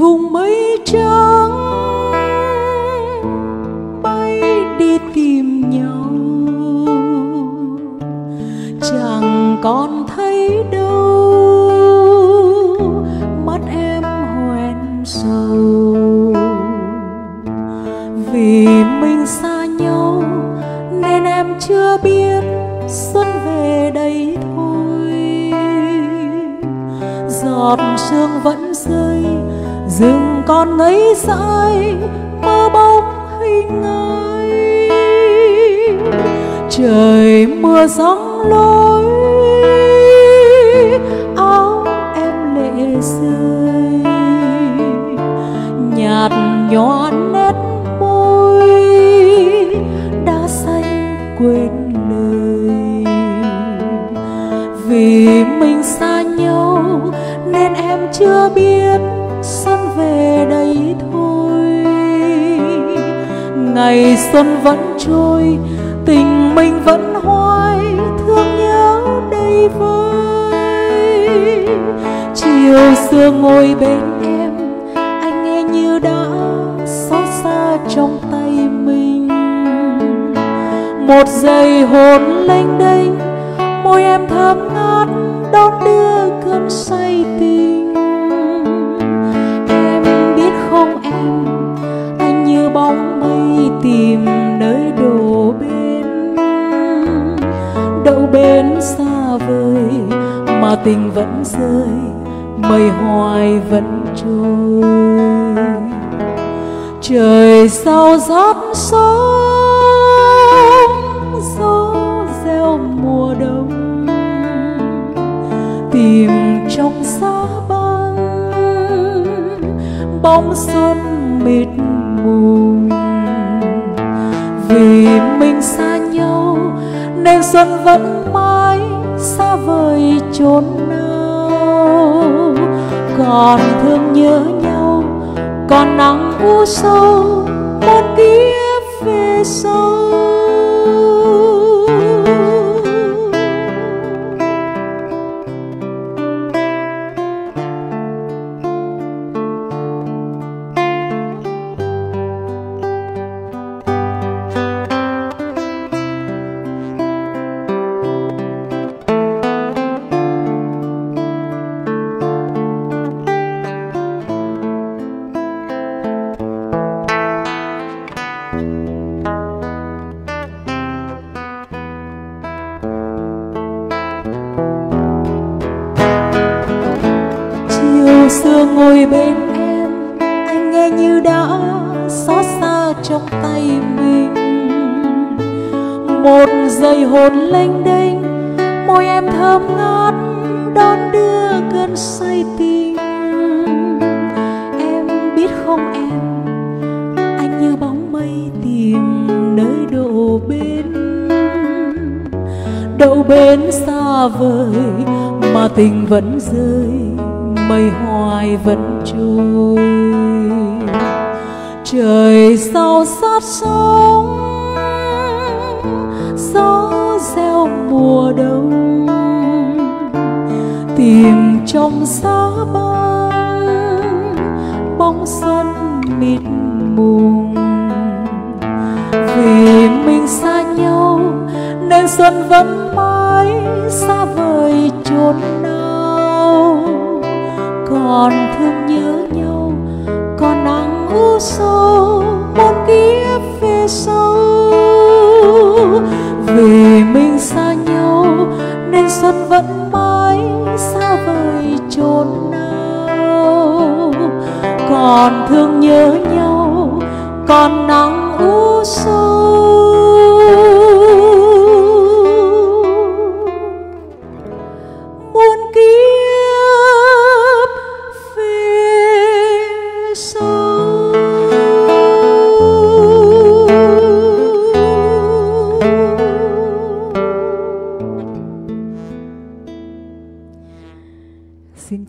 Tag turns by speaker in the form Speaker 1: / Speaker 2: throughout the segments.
Speaker 1: vùng mây trắng bay đi tìm nhau. Chẳng còn thấy đâu, mắt em hoen sầu. Vì mình xa nhau, nên em chưa biết xuân về đây thôi. Giọt sương vẫn rơi rừng còn ngây dại mơ bóng hình ai. Trời mưa giăng lối, áo em lệ rơi. Nhạt nhòa nét môi, đã xanh quên lời. Vì mình xa nhau, nên em chưa biết xuân về đây thôi. Ngày xuân vẫn trôi, tình mình vẫn hoài, thương nhớ đây vơi. Chiều xưa ngồi bên em, anh nghe như đã xót xa trong tay mình. Một giây hồn lênh đênh, môi em thắm mà tình vẫn rơi, mây hoài vẫn trôi. Trời sao rót sóng gió reo mùa đông. Tìm trong giá băng, bóng xuân mịt mù vì mình xa nhau, nên xuân vẫn mãi chốn nào? Còn thương nhớ nhau còn nắng u sâu một kiếp về sau. Xưa ngồi bên em, anh nghe như đã xót xa trong tay mình. Một giây hồn lênh đênh, môi em thơm ngát, đón đưa cơn say tình em biết không em, anh như bóng mây tìm nơi đổ bên. Đậu bên xa vời mà tình vẫn rơi mây hoài vẫn trôi. Trời sao sát sóng gió reo mùa đông. Tìm trong xa băng, bóng xuân mịt mùng. Vì mình xa nhau, nên xuân vẫn mãi xa xuân vẫn mãi xa vời chốn nào. Còn thương nhớ nhau, còn nắng u sâu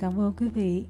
Speaker 1: cảm ơn quý vị.